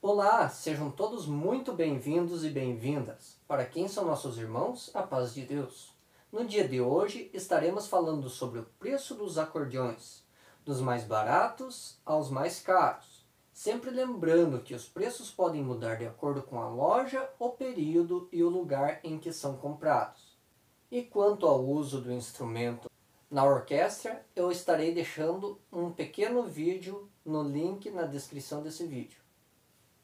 Olá, sejam todos muito bem-vindos e bem-vindas. Para quem são nossos irmãos, a paz de Deus. No dia de hoje estaremos falando sobre o preço dos acordeões, dos mais baratos aos mais caros. Sempre lembrando que os preços podem mudar de acordo com a loja, o período e o lugar em que são comprados. E quanto ao uso do instrumento na orquestra, eu estarei deixando um pequeno vídeo no link na descrição desse vídeo.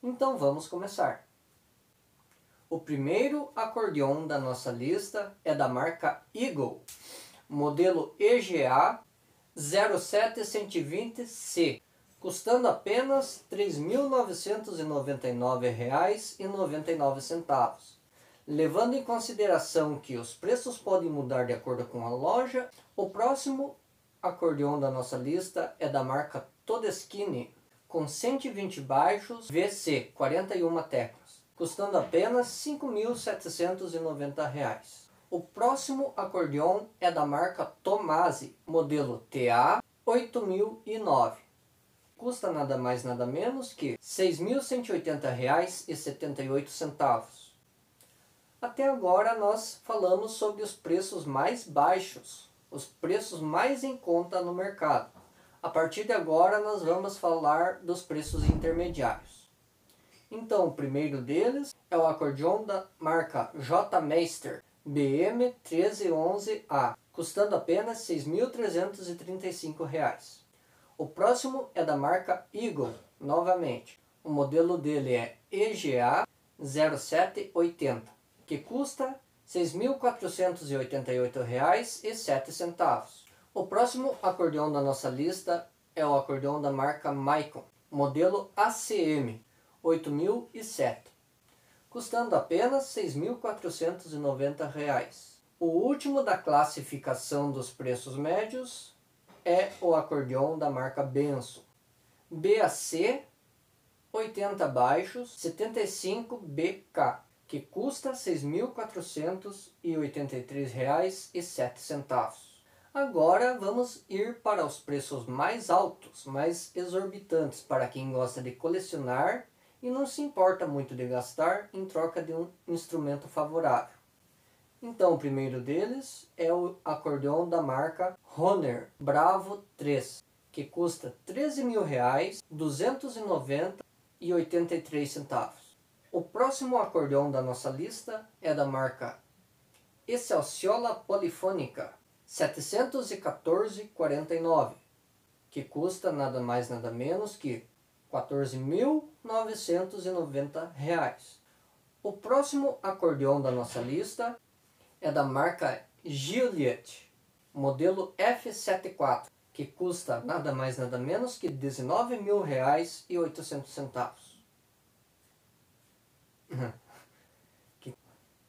Então vamos começar. O primeiro acordeon da nossa lista é da marca Eagle, modelo EGA 07120C, custando apenas R$ 3.999,99. Levando em consideração que os preços podem mudar de acordo com a loja, o próximo acordeon da nossa lista é da marca Todeschini, com 120 baixos VC, 41 teclas, custando apenas R$ 5.790. O próximo acordeon é da marca Tomasi, modelo TA 8009. Custa nada mais nada menos que R$ 6.180,78. Até agora nós falamos sobre os preços mais baixos, os preços mais em conta no mercado. A partir de agora nós vamos falar dos preços intermediários. Então, o primeiro deles é o acordeon da marca J Meister BM 1311A, custando apenas R$ 6.335. O próximo é da marca Eagle, novamente. O modelo dele é EGA 0780 que custa R$ 6.488,07. O próximo acordeão da nossa lista é o acordeão da marca Maicon, modelo ACM 8007, custando apenas R$ 6.490. O último da classificação dos preços médios é o acordeão da marca Benson, BAC 80 baixos 75 BK que custa R$ 6.483,07. Agora vamos ir para os preços mais altos, mais exorbitantes para quem gosta de colecionar e não se importa muito de gastar em troca de um instrumento favorável. Então o primeiro deles é o acordeão da marca Honor Bravo 3, que custa R$ 13.290,83. O próximo acordeão da nossa lista é da marca Excelsiola Polifônica 714,49, que custa nada mais nada menos que R$ 14.990. O próximo acordeão da nossa lista é da marca Gillette, modelo F74, que custa nada mais nada menos que R$ 19.800.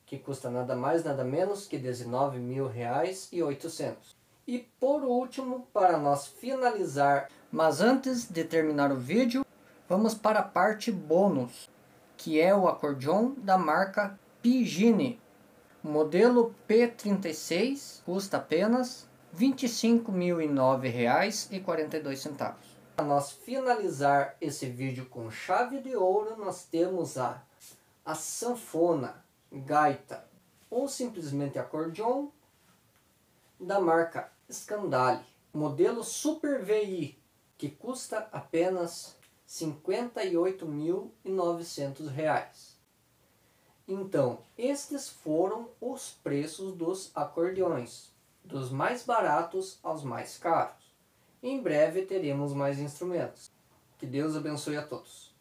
que, custa nada mais nada menos que 19 mil reais e 800. Por último, para nós finalizar, mas antes de terminar o vídeo, vamos para a parte bônus, que é o acordeon da marca Pigini. Modelo P36 custa apenas R$ 25.009,42. Para nós finalizar esse vídeo com chave de ouro, nós temos a a sanfona, gaita ou simplesmente acordeon da marca Scandale, modelo Super VI, que custa apenas R$ 58.900. Então, estes foram os preços dos acordeões, dos mais baratos aos mais caros. Em breve teremos mais instrumentos. Que Deus abençoe a todos.